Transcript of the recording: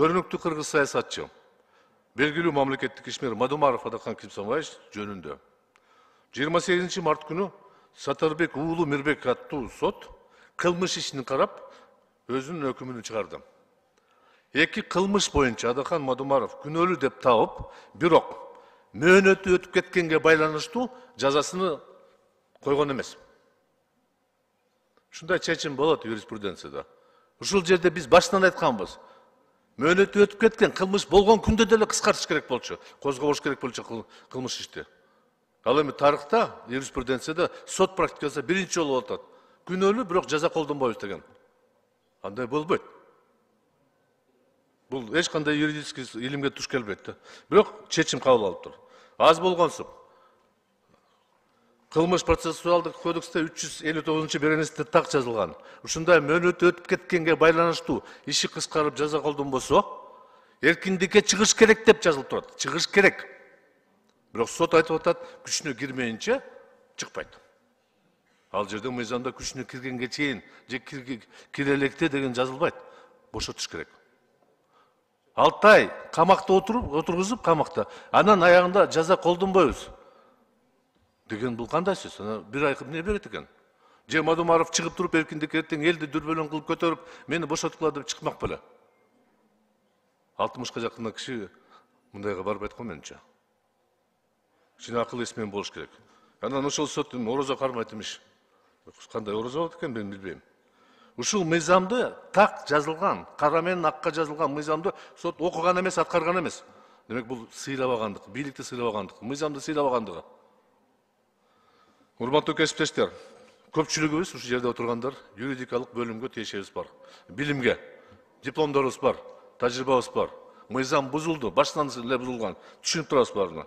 көрүнүктүү кыргыз саясатчы белгилүү мамлекеттик ишмер мадумаров адакан кимсанбаевич жөнүндө жыйырма сегизинчи март күнү сатарбек уулу мирбек аттуу сот кылмыш ишин карап өзүнүн өкүмүн чыгарды эки кылмыш боюнча адахан мадумаров күнөөлүү деп табып бирок мөөнөтү өтүп кеткенге байланыштуу жазасыны койгон эмес ушундай чечим болот юриспруденцияда ушул жерде биз башынан айтканбыз мөөнөтү өтүп кеткен кылмыш болгон күндө деле кыскартыш керек болчу. Козгобош керек болчу кылмыш ишти. Ал эми тарыхта юриспруденцияда сот практикасында биринчи жолу болуп атат. Күнөөлүү бирок жаза колдонбойбуз деген андай болбойт. Бул эч кандай юридический илимге туш келбейт да. Бирок чечим кабыл алыптыр аз болгонсуп кылмыш процессуалдык кодексте үч жүз элүү тогузунчу беренесинде так жазылган ушундай мөөнөтү өтүп кеткенге байланыштуу иши кыскарып жаза колдонбосо эркиндикке чыгыш керек деп жазылып турат чыгыш керек бирок сот айтып атат күчүнө кирмейинче чыкпайт ал жерде мыйзамда күчүнө киргенге чейин же кире электе деген жазылбайт бошотуш керек. Алты ай камакта отуруп отургузуп камакта анан аягында жаза колдонбойбуз деген бул кандай сөз? Анан бир ай эмне берет экен же мадумаров чыгып туруп эркиндик эртең элди дүрбөлөң кылып көтөрүп мени бошоткула деп чыкмак беле алтымышка жакын киши мындайга барбайт го менимче кичине акыл эс менен болуш керек анан ошол сот орозо кармайт имиш кандай орозо болот экен мен билбейм ушул мыйзамды так жазылган кара менен акка жазылган мыйзамды сот окуган эмес аткарган эмес демек бул сыйлабагандык бийликти сыйлабагандык мыйзамды сыйлабагандыгы урматтуу кесиптештер көпчүлүгүбүз ушул жерде отургандар юридикалык бөлүмгө тиешебиз бар билимге дипломдорубуз бар тажрыйбабыз бар мыйзам бузулду башынан эле бузулган түшүнүп турабыз баарына